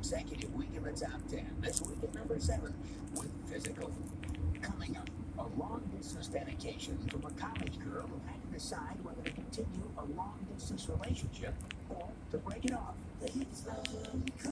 consecutive week in the top 10. This week at number 7 with Physical. Coming up, a long distance dedication from a college girl who had to decide whether to continue a long distance relationship or to break it off. It's, uh,